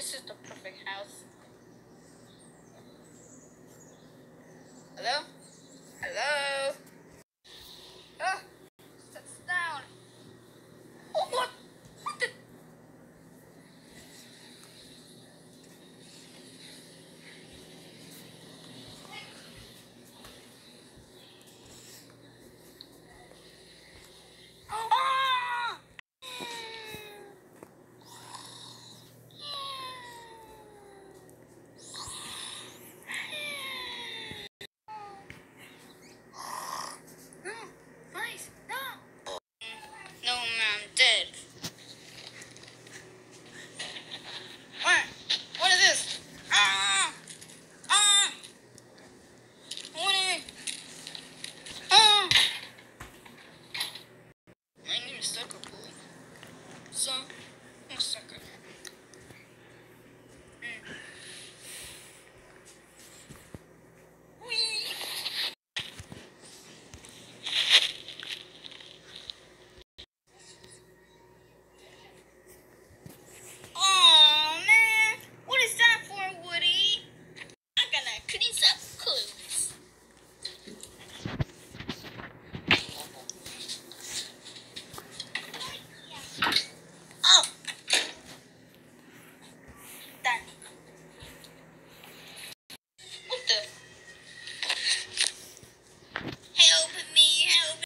This is the perfect house. Hello? Thanks.